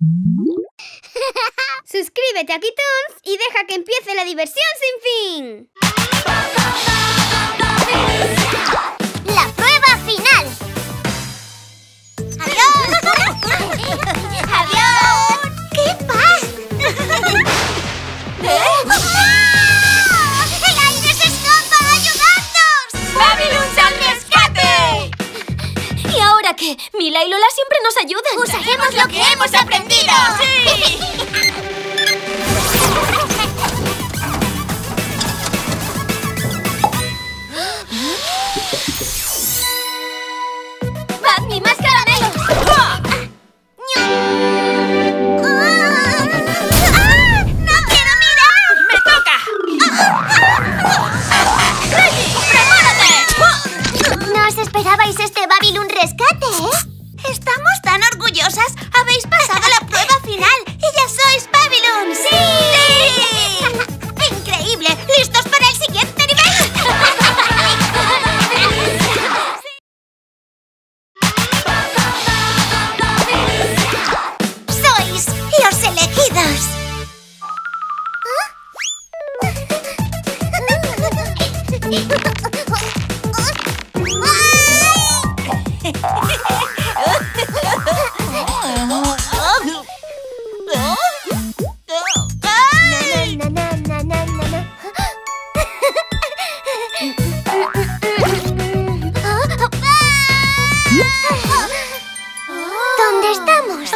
Suscríbete a Kitoons y deja que empiece la diversión sin fin. Mila y Lola siempre nos ayudan. ¡Usaremos lo que hemos aprendido! ¡Sí!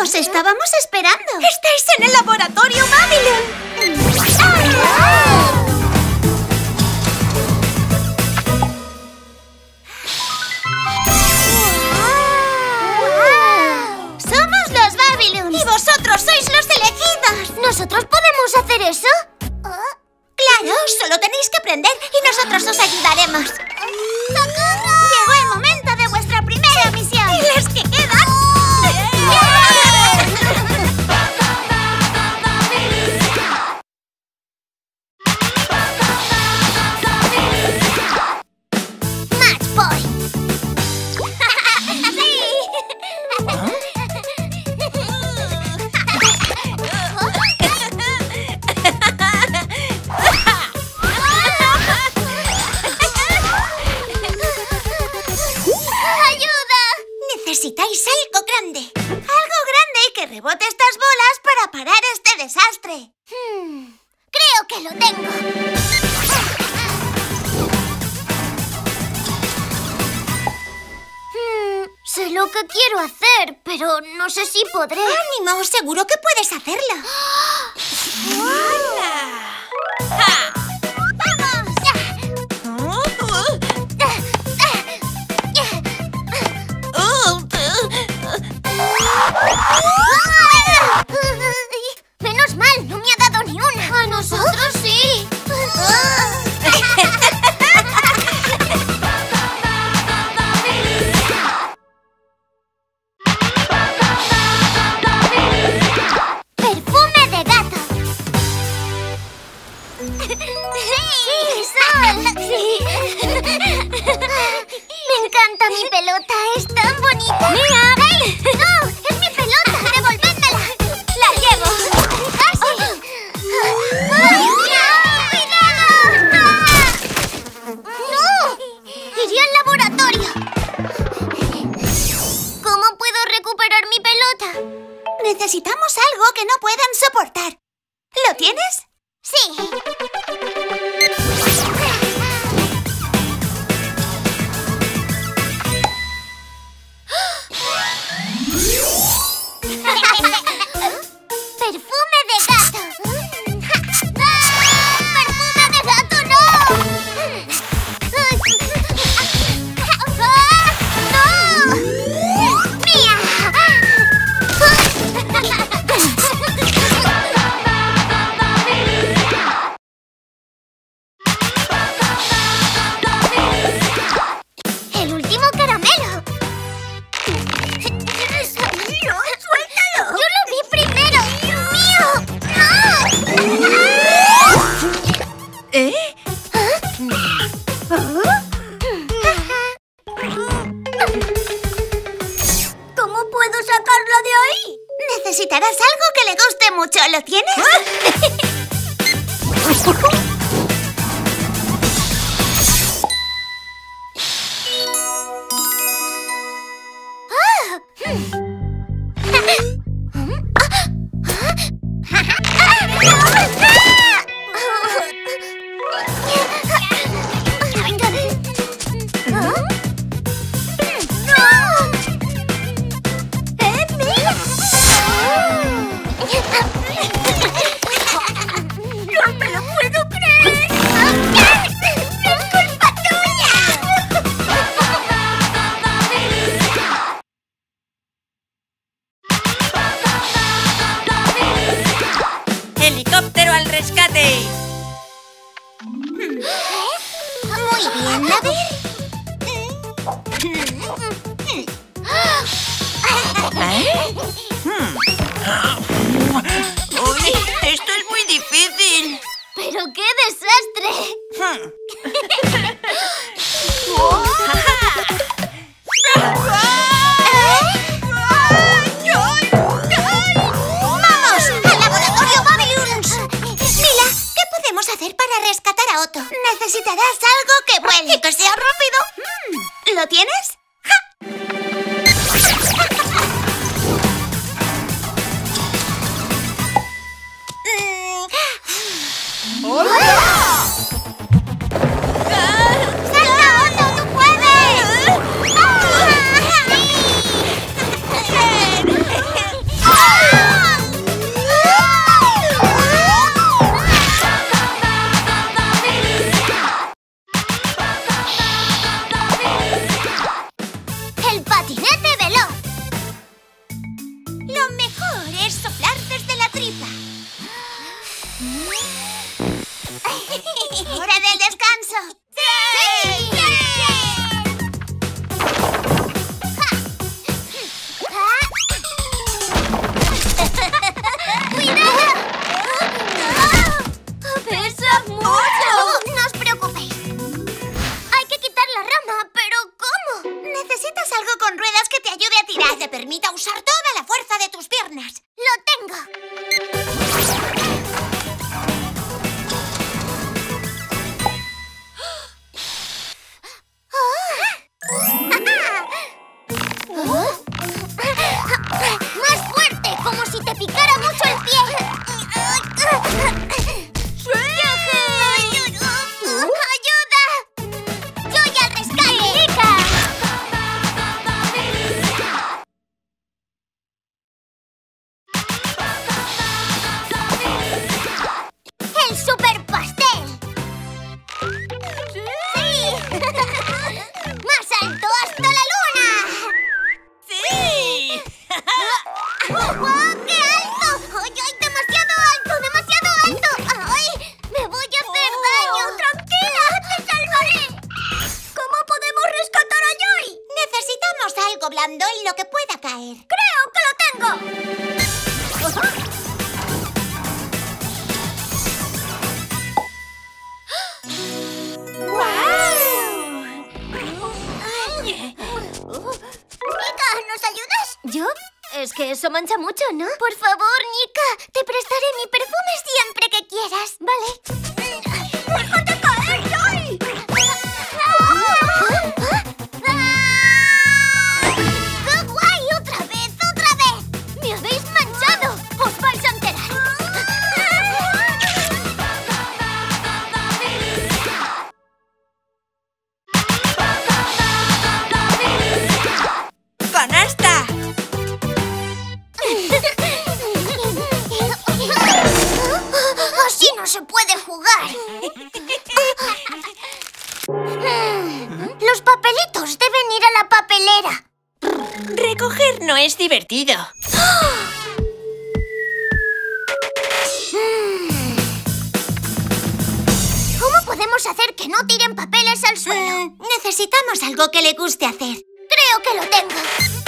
Os estábamos esperando. ¡Estáis en el laboratorio Babylon! ¡Somos los Babylons! ¡Y vosotros sois los elegidos! ¿Nosotros podemos hacer eso? Claro, solo tenéis que aprender y nosotros os ayudaremos. Llegó el momento de vuestra primera misión. ¿Y las que quedan? Que quiero hacer, pero no sé si podré. ¡Ánimo! Seguro que puedes hacerlo. ¡Vamos! Mi pelota, es tan bonita. ¡Mía! ¡Hey! ¡No! ¡Es mi pelota! ¡Devolvédmela! ¡La llevo! ¡Casi! ¡Ay, ¡Cuidado! ¡No! ¡Iría al laboratorio! ¿Cómo puedo recuperar mi pelota? Necesitamos algo que no puedan soportar. ¿Lo tienes? Sí. qué desastre! ¡Vamos! ¡Al laboratorio Babylons! Mila, ¿qué podemos hacer para rescatar a Otto? Necesitarás algo que vuele. Y que sea rápido. ¿Lo tienes? Olha! algo con ruedas que te ayude a tirar. Te permita usar toda la fuerza de Es que eso mancha mucho, ¿no? Por favor, Nika, te prestaré mi perfume siempre que quieras, ¿vale? no es divertido. ¿Cómo podemos hacer que no tiren papeles al suelo? Mm, necesitamos algo que le guste hacer. Creo que lo tengo.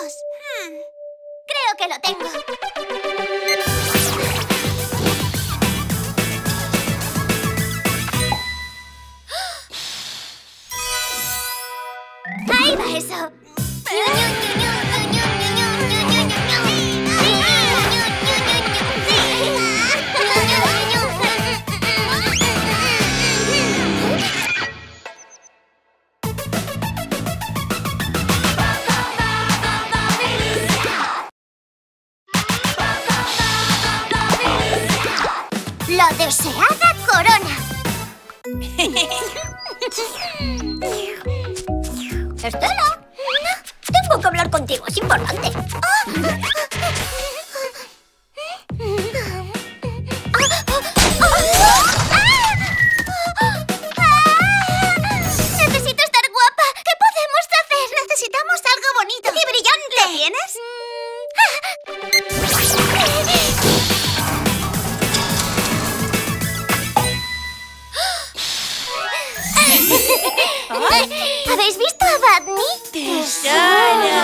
Hmm, Creo que lo tengo. La deseada corona. Estela, tengo que hablar contigo, es importante. ¿Habéis visto a Badney? ¡Tesoro!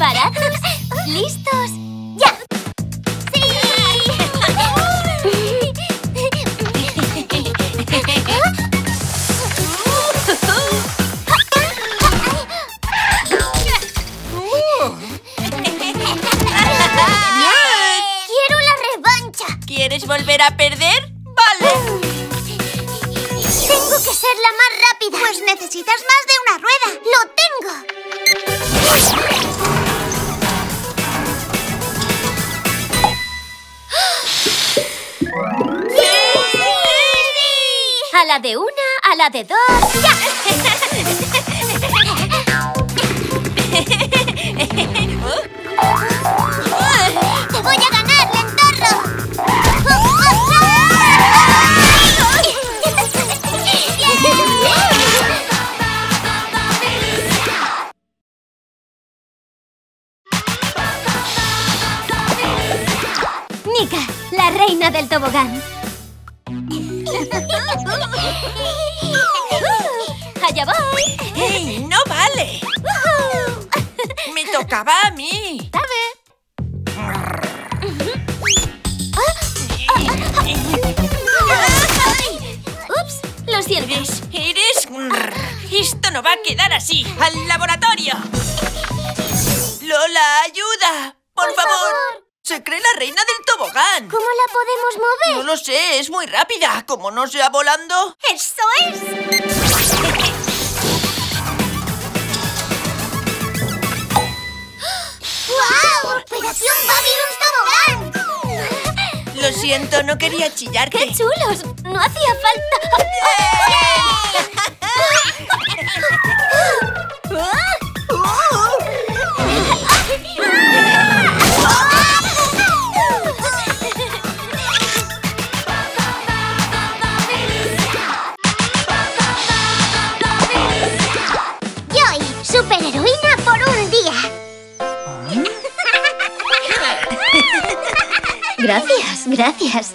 ¿Preparados? ¿Listos? ¡Ya! ¡Quiero la revancha! ¿Quieres volver a perder? ¡Vale! ¡Tengo que ser la más rápida! Pues necesitas más de una rueda. ¡Lo tengo! La de una, a la de dos. ¡Ya! ¡Te voy a ganar, lentorro! Nika, la reina del tobogán. ¡Allá voy! ¡Ey, no vale! ¡Me tocaba a mí! ¡Ups! Lo siento. ¿Eres? ¿Eres? Esto no va a quedar así. ¡Al laboratorio! ¡Lola, ayuda! ¡Por, Por favor! favor. ¡Se cree la reina del tobogán! ¿Cómo la podemos mover? No lo sé, es muy rápida. ¿Cómo no sea volando? ¡Eso es! ¡Wow! ¡Operación Babylon Tobogán! Lo siento, no quería chillarte. ¡Qué chulos! No hacía falta... Joy, superheroína por un día. Gracias, gracias.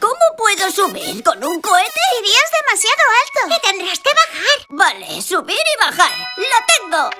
¿Cómo puedo subir? Con un cohete irías demasiado alto. Te tendrás que bajar. Vale, subir y bajar. ¡Lo tengo!